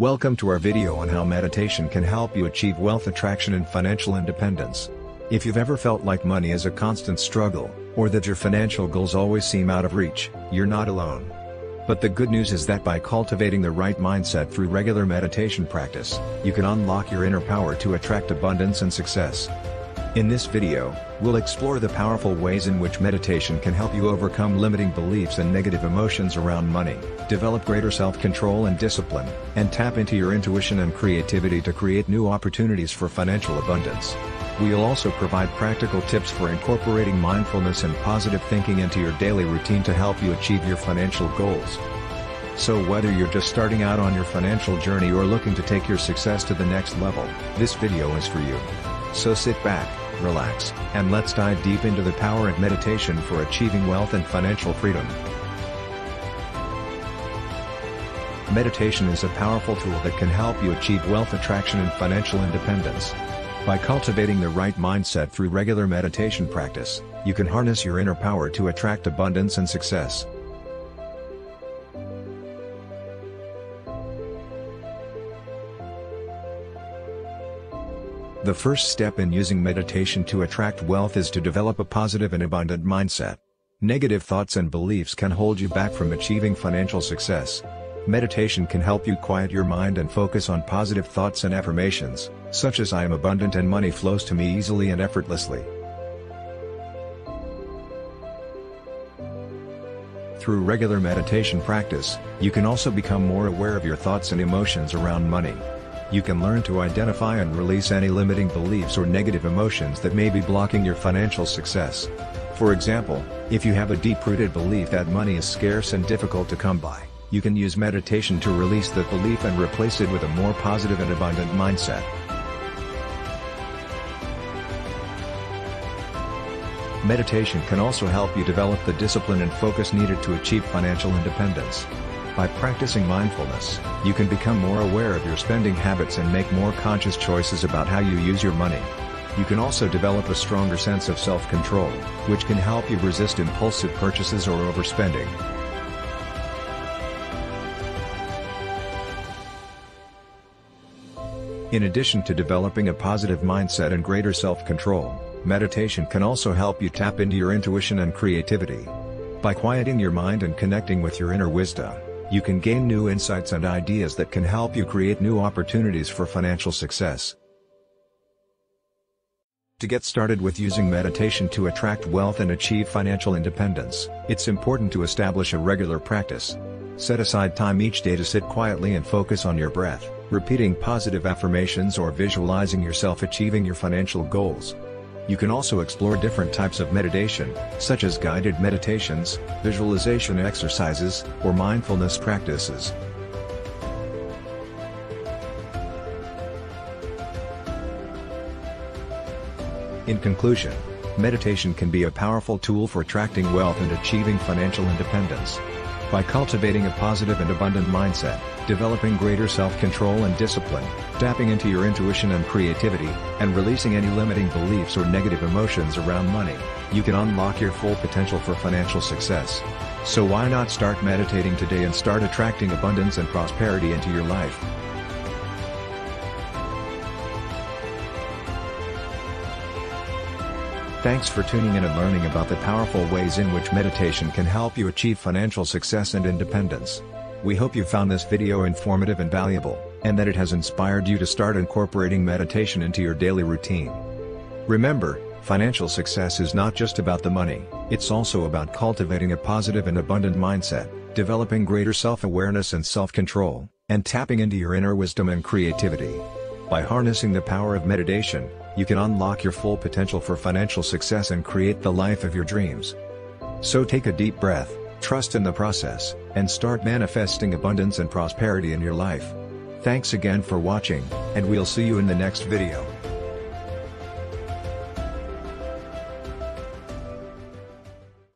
Welcome to our video on how meditation can help you achieve wealth attraction and financial independence. If you've ever felt like money is a constant struggle, or that your financial goals always seem out of reach, you're not alone. But the good news is that by cultivating the right mindset through regular meditation practice, you can unlock your inner power to attract abundance and success. In this video, we'll explore the powerful ways in which meditation can help you overcome limiting beliefs and negative emotions around money, develop greater self-control and discipline, and tap into your intuition and creativity to create new opportunities for financial abundance. We'll also provide practical tips for incorporating mindfulness and positive thinking into your daily routine to help you achieve your financial goals. So whether you're just starting out on your financial journey or looking to take your success to the next level, this video is for you. So sit back, relax, and let's dive deep into the power of meditation for achieving wealth and financial freedom. Meditation is a powerful tool that can help you achieve wealth attraction and financial independence. By cultivating the right mindset through regular meditation practice, you can harness your inner power to attract abundance and success. The first step in using meditation to attract wealth is to develop a positive and abundant mindset. Negative thoughts and beliefs can hold you back from achieving financial success. Meditation can help you quiet your mind and focus on positive thoughts and affirmations, such as I am abundant and money flows to me easily and effortlessly. Through regular meditation practice, you can also become more aware of your thoughts and emotions around money. You can learn to identify and release any limiting beliefs or negative emotions that may be blocking your financial success. For example, if you have a deep-rooted belief that money is scarce and difficult to come by, you can use meditation to release that belief and replace it with a more positive and abundant mindset. Meditation can also help you develop the discipline and focus needed to achieve financial independence. By practicing mindfulness, you can become more aware of your spending habits and make more conscious choices about how you use your money. You can also develop a stronger sense of self-control, which can help you resist impulsive purchases or overspending. In addition to developing a positive mindset and greater self-control, meditation can also help you tap into your intuition and creativity. By quieting your mind and connecting with your inner wisdom, you can gain new insights and ideas that can help you create new opportunities for financial success. To get started with using meditation to attract wealth and achieve financial independence, it's important to establish a regular practice. Set aside time each day to sit quietly and focus on your breath, repeating positive affirmations or visualizing yourself achieving your financial goals. You can also explore different types of meditation, such as guided meditations, visualization exercises, or mindfulness practices. In conclusion, meditation can be a powerful tool for attracting wealth and achieving financial independence. By cultivating a positive and abundant mindset, developing greater self-control and discipline, tapping into your intuition and creativity, and releasing any limiting beliefs or negative emotions around money, you can unlock your full potential for financial success. So why not start meditating today and start attracting abundance and prosperity into your life? Thanks for tuning in and learning about the powerful ways in which meditation can help you achieve financial success and independence. We hope you found this video informative and valuable, and that it has inspired you to start incorporating meditation into your daily routine. Remember, financial success is not just about the money, it's also about cultivating a positive and abundant mindset, developing greater self-awareness and self-control, and tapping into your inner wisdom and creativity. By harnessing the power of meditation, you can unlock your full potential for financial success and create the life of your dreams. So take a deep breath, trust in the process, and start manifesting abundance and prosperity in your life. Thanks again for watching, and we'll see you in the next video.